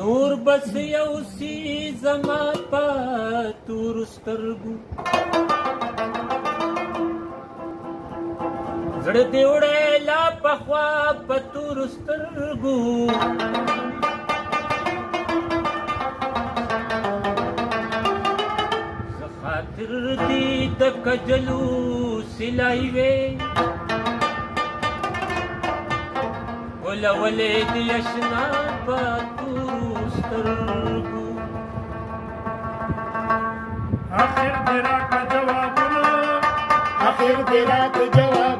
نور بس یو سی زما په تور سترګو زړه دی وړه لا په خوا په تور سترګو خاطر دی د کجلو سلای وې ولولې دې شنا په تور سترګو اخر تیرا کا جواب اخر تیرا کا جواب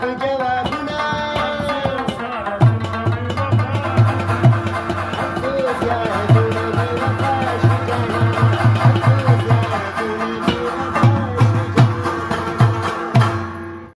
पंचवा